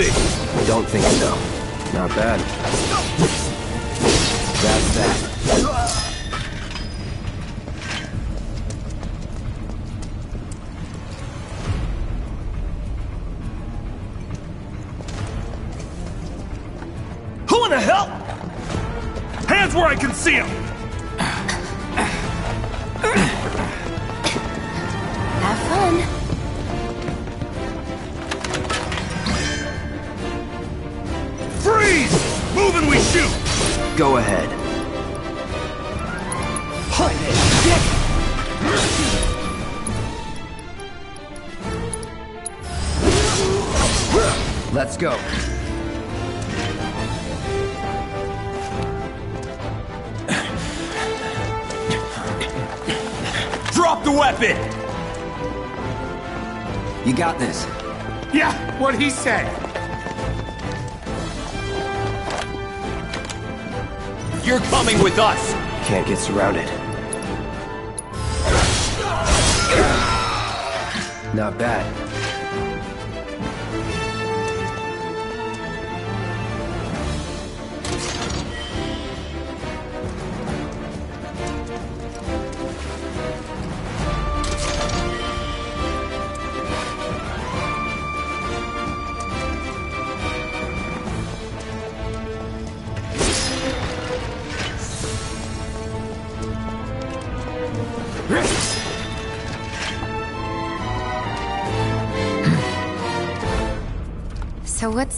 Easy. Don't think so. Not bad. That's that. Who in the hell? Hands where I can see them. Can't get surrounded. Not bad.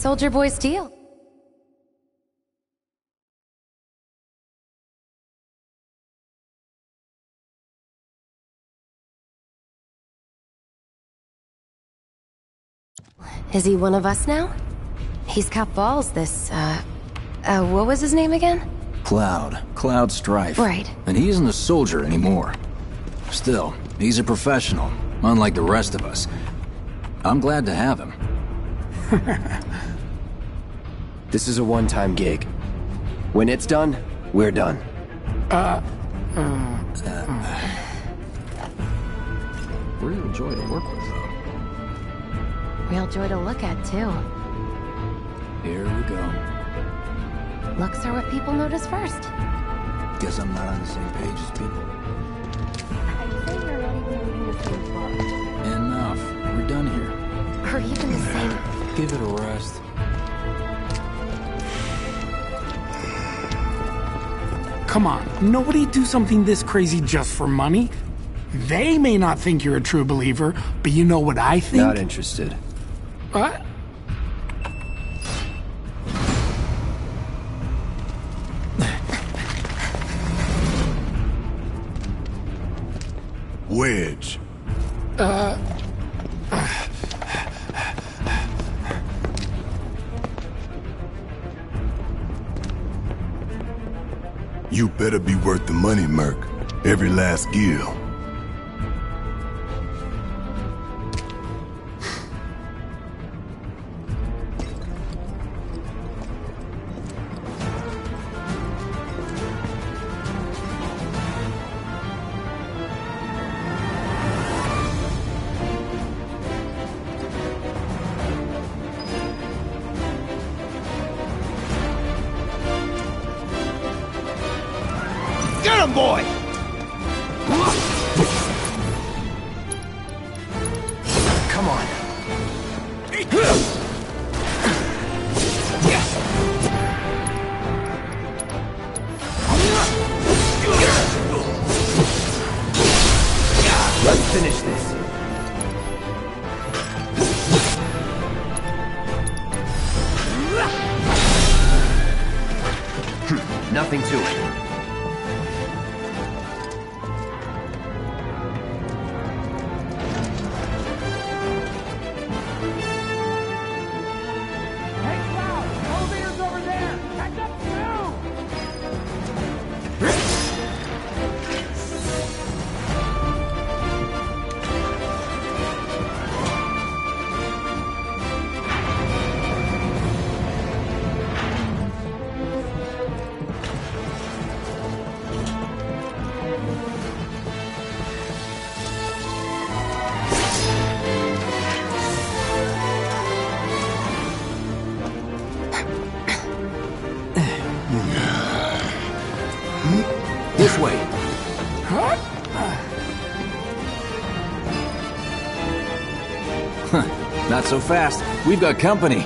Soldier Boy's deal? Is he one of us now? He's got balls, this, uh... Uh, what was his name again? Cloud. Cloud Strife. Right. And he isn't a soldier anymore. Still, he's a professional, unlike the rest of us. I'm glad to have him. This is a one-time gig. When it's done, we're done. Real joy to work with, though. Real joy to look at, too. Here we go. Looks are what people notice first. Guess I'm not on the same page as people. I'd say you're not even reading the same book. Enough. We're done here. Or even the same... Give it a rest. Come on, nobody do something this crazy just for money. They may not think you're a true believer, but you know what I think? Not interested. What? Every last gil. So fast. We've got company.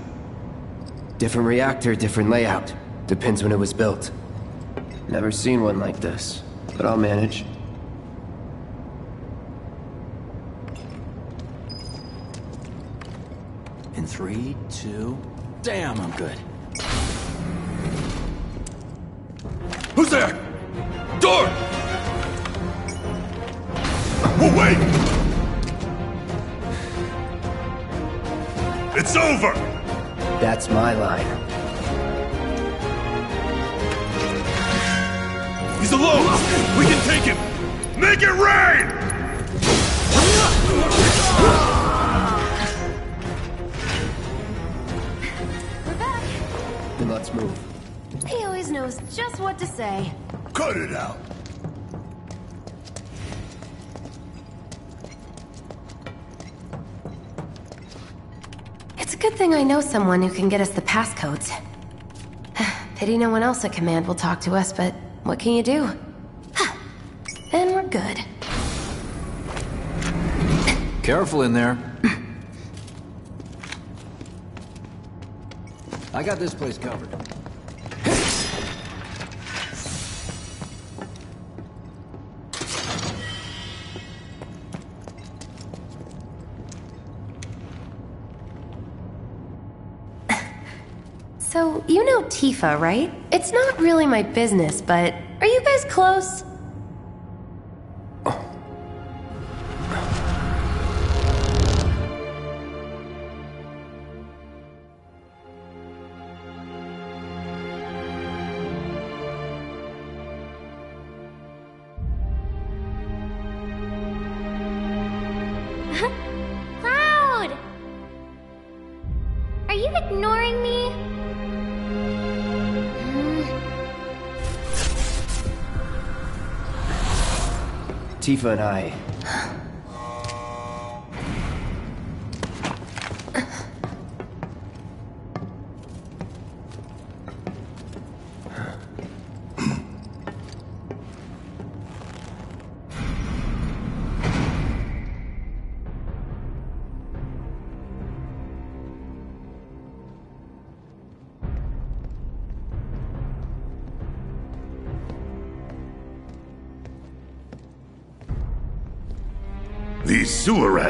Different reactor, different layout. Depends when it was built. Never seen one like this, but I'll manage. In three, two... Damn, I'm good. That's my line. He's alone! We can take him! Make it rain! We're back. Then let's move. He always knows just what to say. Cut it out! It's a good thing I know someone who can get us the passcodes. Pity no one else at command will talk to us, but what can you do? then we're good. Careful in there. I got this place covered. You know Tifa, right? It's not really my business, but are you guys close? Tifa and I.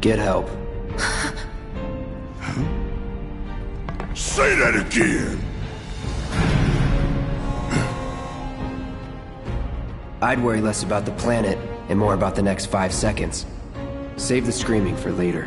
Get help. Say that again! I'd worry less about the planet and more about the next five seconds. Save the screaming for later.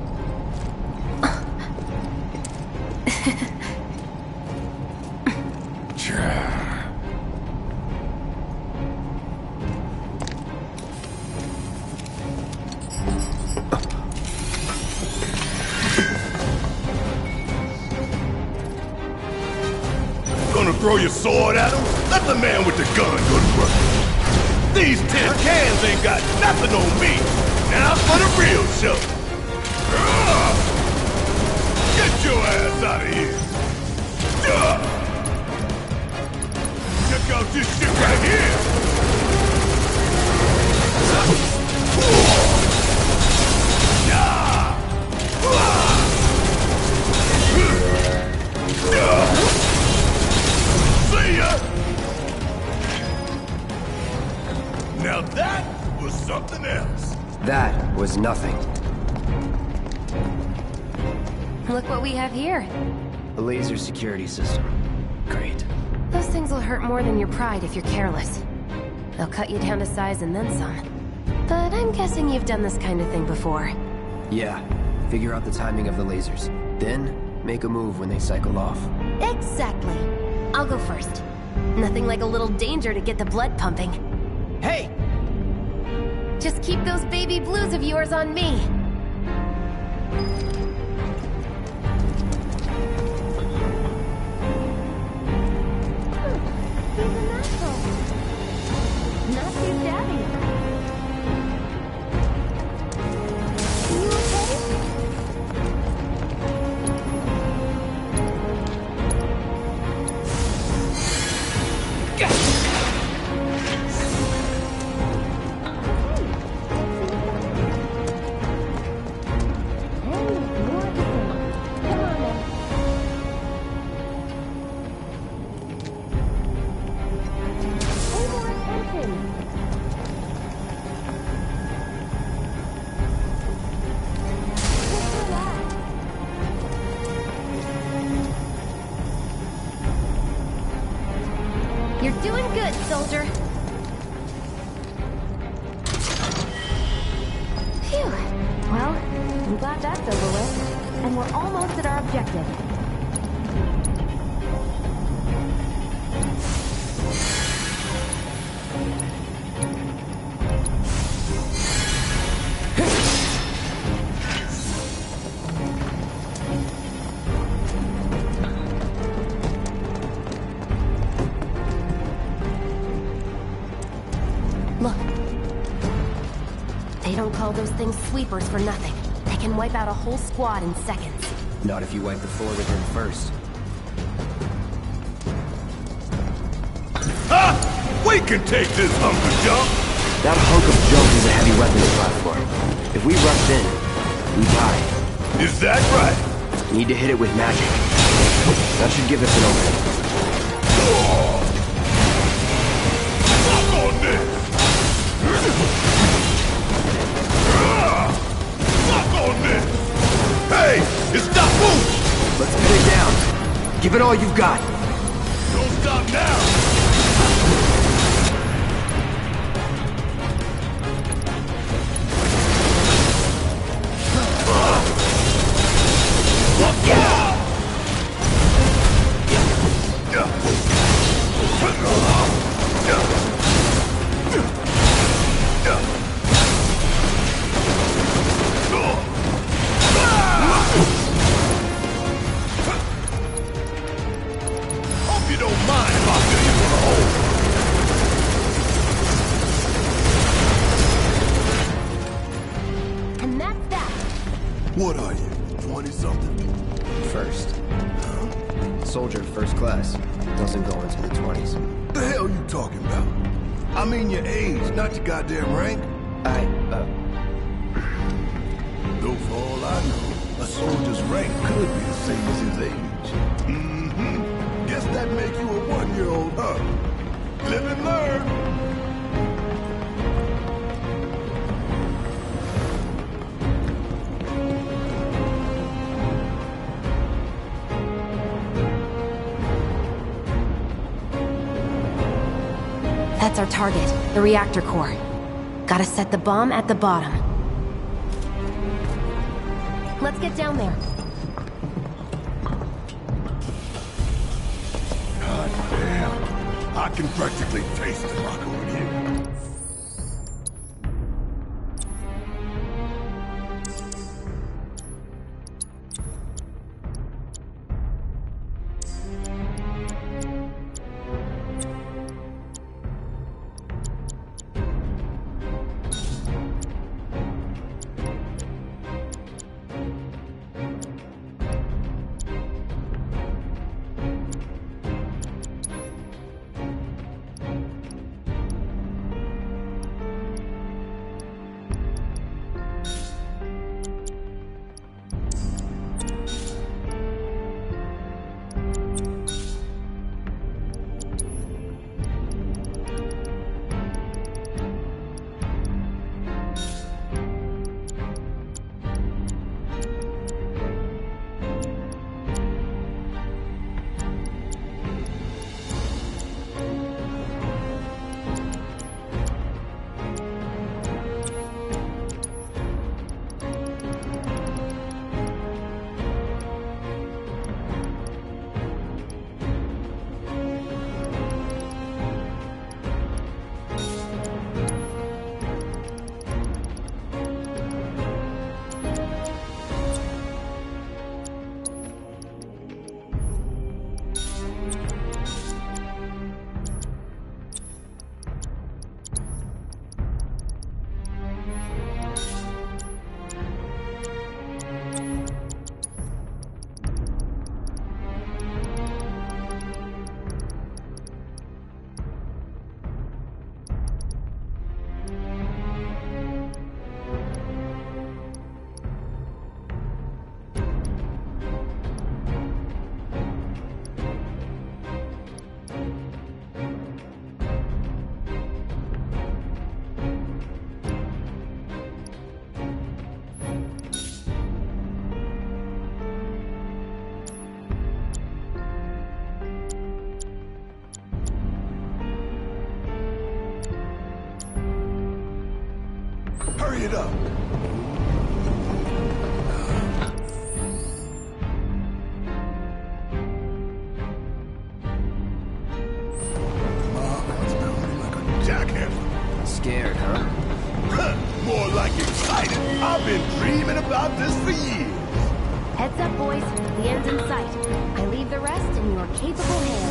Something else. That was nothing. Look what we have here. A laser security system. Great. Those things will hurt more than your pride if you're careless. They'll cut you down to size and then some. But I'm guessing you've done this kind of thing before. Yeah. Figure out the timing of the lasers. Then, make a move when they cycle off. Exactly. I'll go first. Nothing like a little danger to get the blood pumping. Hey! Just keep those baby blues of yours on me. Those things sweepers for nothing. They can wipe out a whole squad in seconds. Not if you wipe the floor with them first. Ha! We can take this hunk of junk! That hunk of junk is a heavy weapons platform. If we rush in, we die. Is that right? Need to hit it with magic. That should give us an opening. Fuck on this! Hey! It's not moving! Let's pin it down. Give it all you've got. Don't stop now! Our target, the reactor core. Gotta set the bomb at the bottom. Let's get down there. God damn. I can practically taste the rock Hurry it up. Mom, what's like a jackhammer? scared, huh? More like excited. I've been dreaming about this for years. Heads up, boys. The end's in sight. I leave the rest in your capable hands.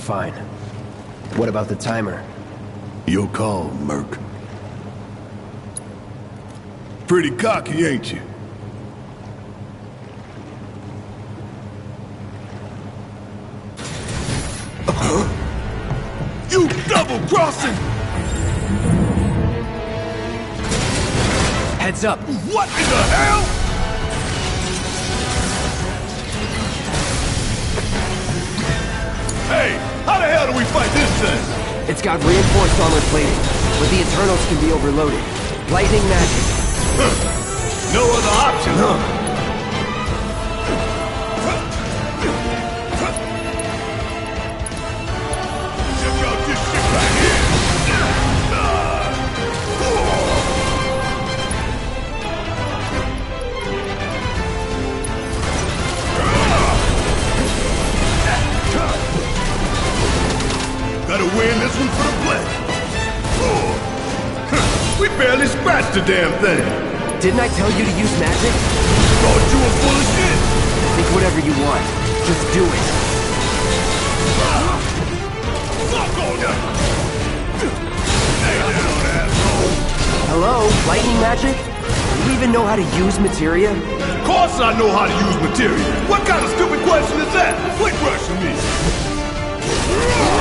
Fine. What about the timer? Your call, Merc. Pretty cocky, ain't you? You double-crossing! Heads up! What in the hell? It's got reinforced armor plating, but the Eternals can be overloaded. Lightning magic. No other option, huh? Damn thing. Didn't I tell you to use magic? Thought you were full of shit. Think whatever you want. Just do it. Fuck on ya. Lay down, asshole. Hello? Lightning magic? Do you even know how to use materia? Of course I know how to use materia. What kind of stupid question is that? Quit rushing me.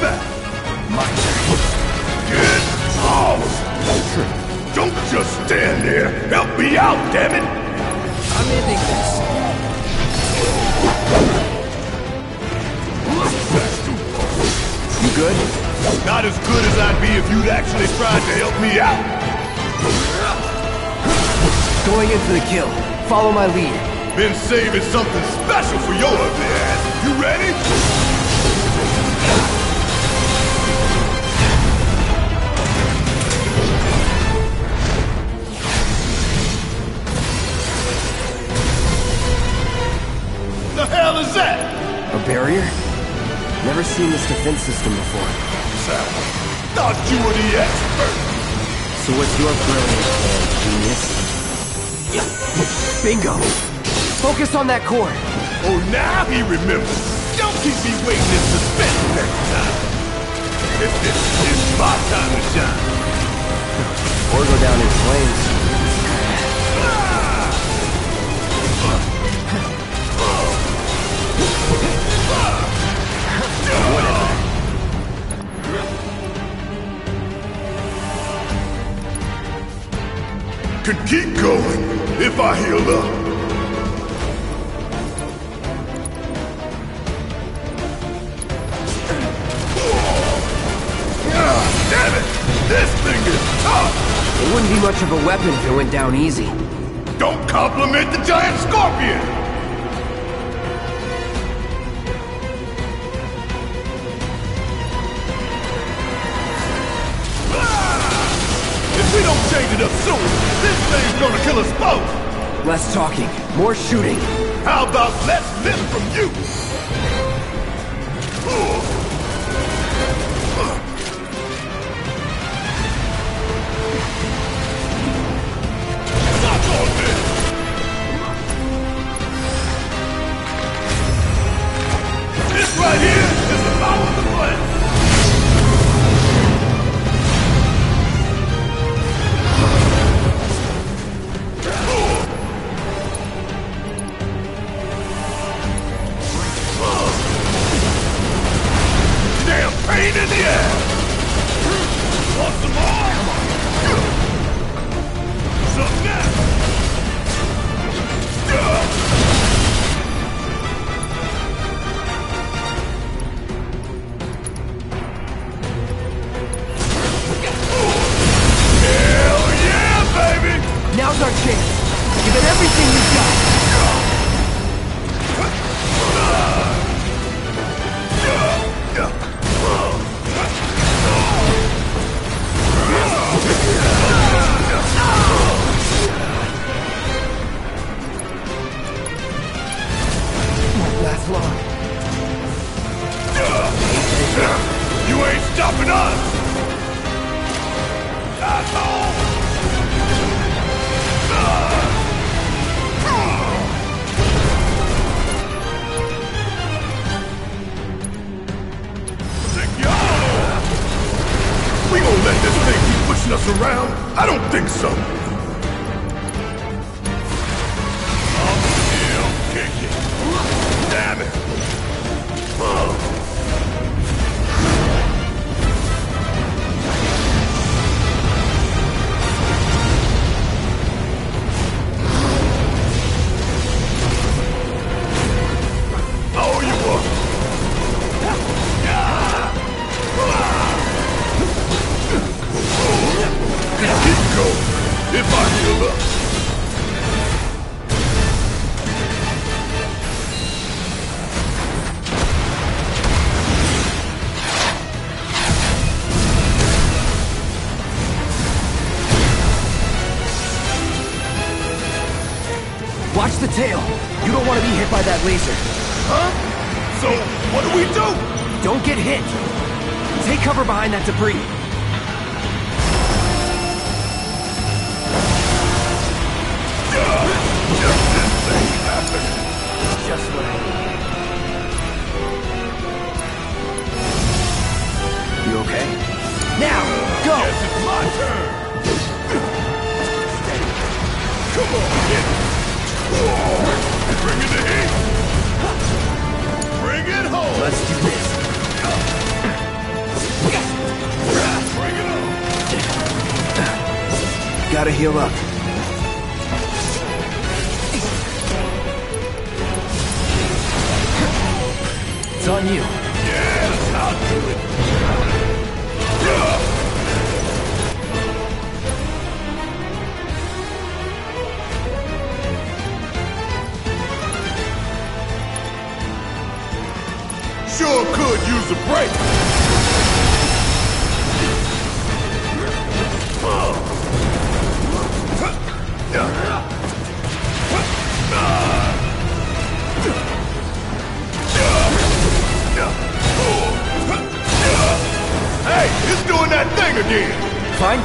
Back. My. Get off! Don't just stand there. Help me out, damn it! I'm ending this. You good? Not as good as I'd be if you'd actually tried to help me out. Going in for the kill. Follow my lead. Been saving something special for your ugly ass. You ready? Barrier? Never seen this defense system before. So thought you were the expert. So what's your brilliant plan, genius? Bingo! Focus on that core. Oh, now he remembers. Don't keep me waiting in suspense next time. it's my time to shine. Or go down in flames. Could keep going if I heal up. Damn it! This thing is tough! It wouldn't be much of a weapon if it went down easy. Don't compliment the giant scorpion! Don't change it up soon, this thing's gonna kill us both! Less talking, more shooting. How about less miss from you? Stop all this! This right here the ass!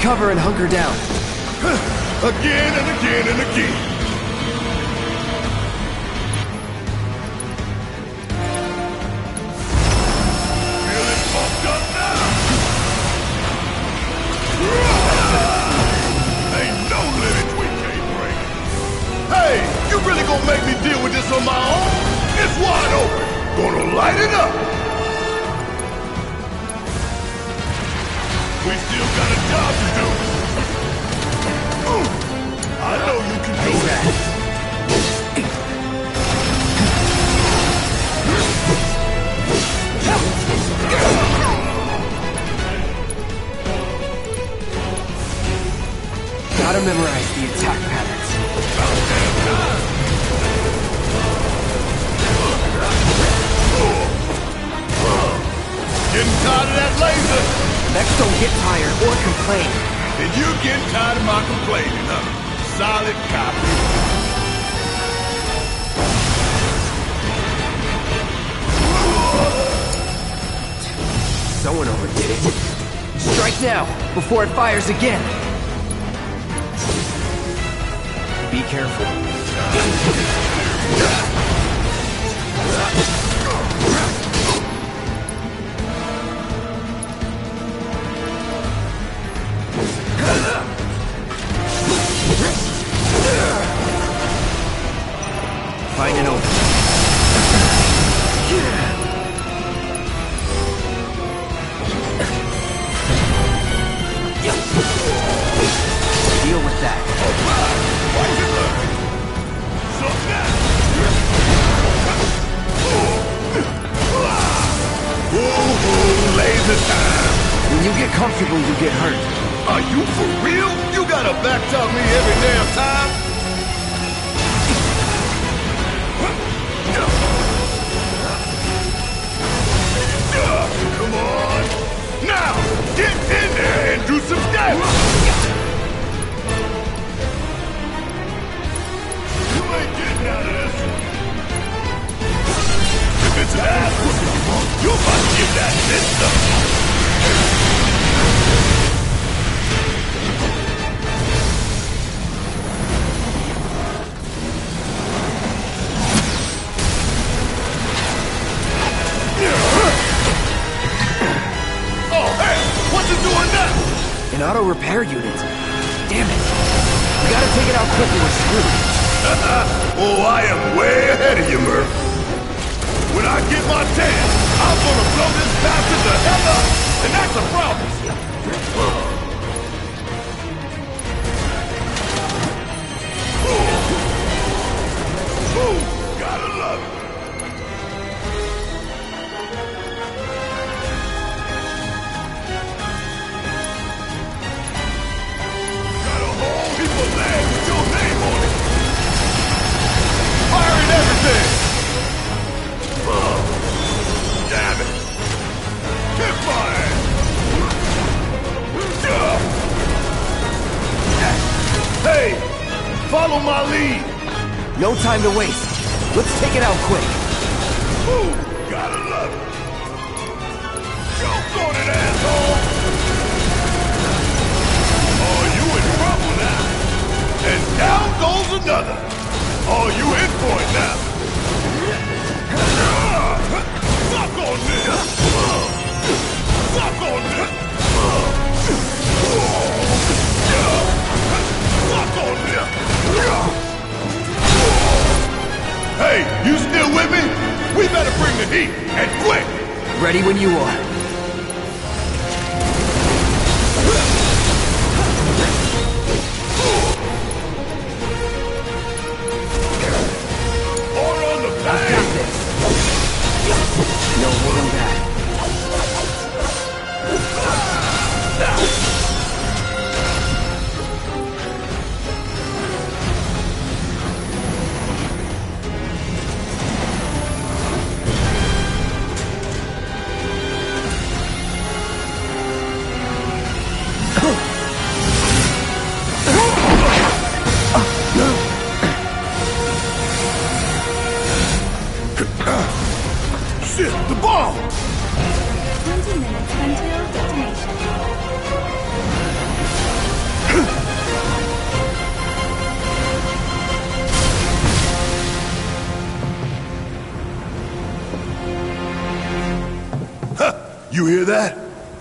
cover and hunker down. again and again and again. hey You really gonna make me deal with this on my own? It's wide open. Gonna light it up. We still got a job to do. I know you can do that. Gotta memorize the attack patterns. Getting tired of that laser! Next, don't get tired or complain. Did you get tired of my complaining, huh? Solid copy. Someone overdid it. Strike now, before it fires again. Be careful.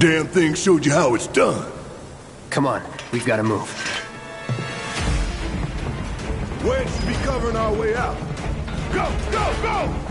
Damn thing showed you how it's done. Come on, we've got to move. Wedge should be covering our way out. Go, go, go!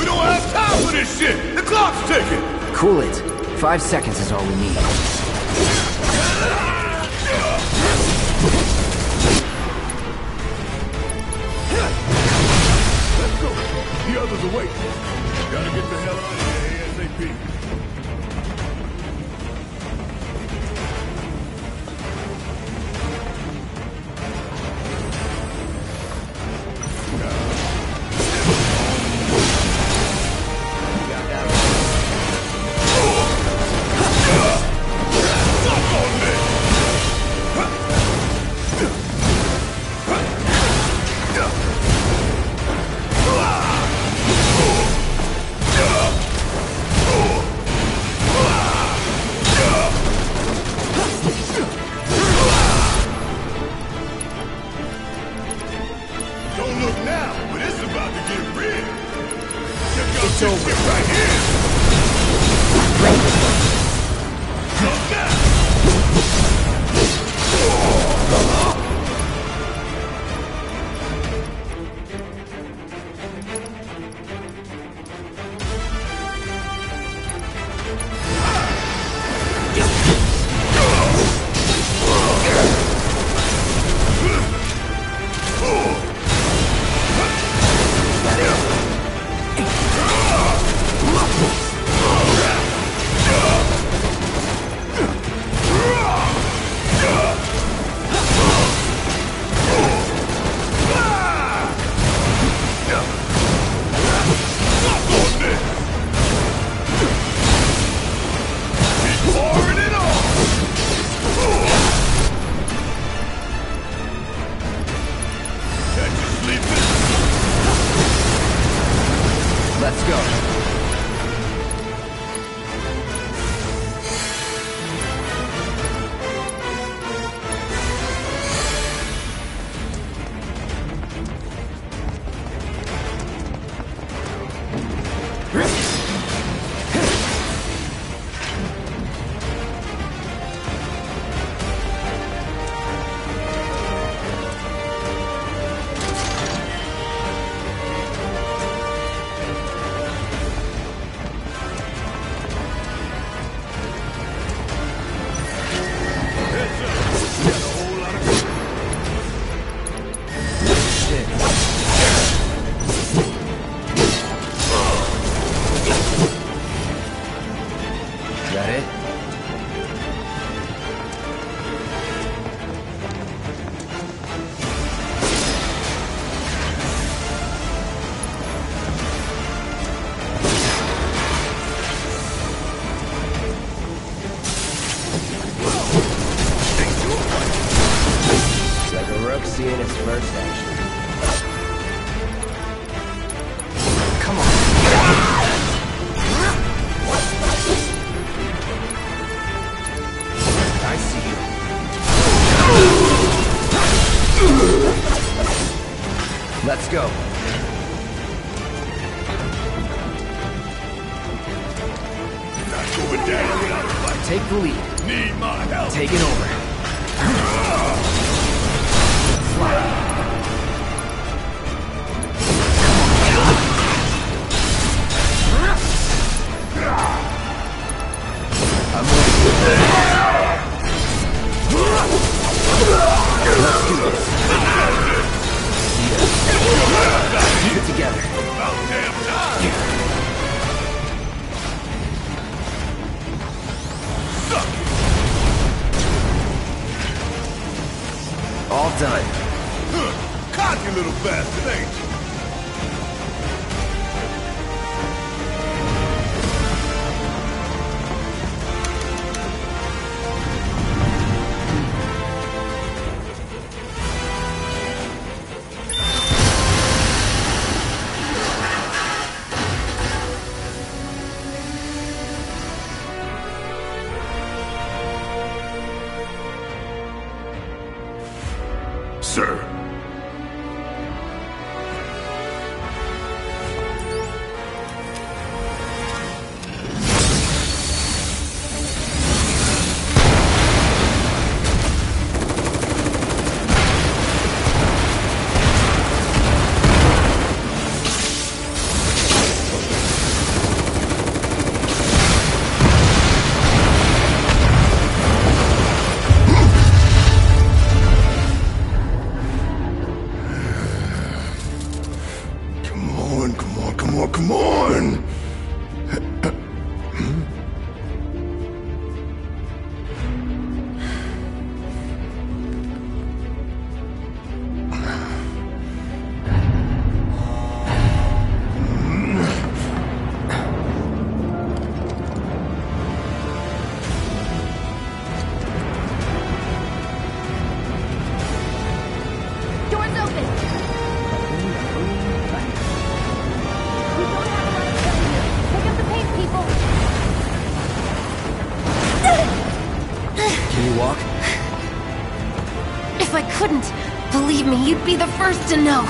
We don't have time for this shit! The clock's ticking! Cool it. Five seconds is all we need. Let's go. The others await. Gotta get the hell out of here ASAP. You'd be the first to know.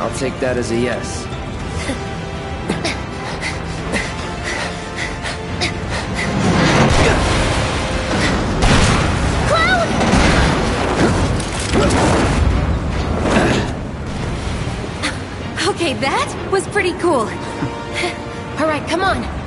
I'll take that as a yes. Okay, that was pretty cool. All right, come on.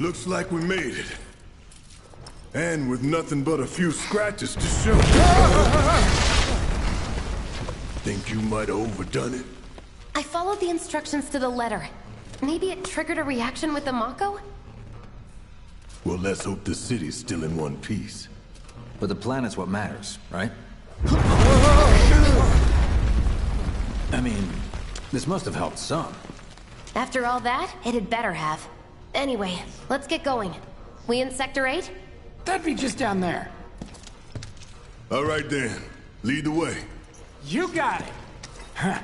Looks like we made it. And with nothing but a few scratches to show. Think you might have overdone it? I followed the instructions to the letter. Maybe it triggered a reaction with the Mako? Well, let's hope the city's still in one piece. But the planet's what matters, right? I mean, this must have helped some. After all that, it had better have. Anyway, let's get going. We in Sector 8? That'd be just down there. All right then, lead the way. You got it. Huh.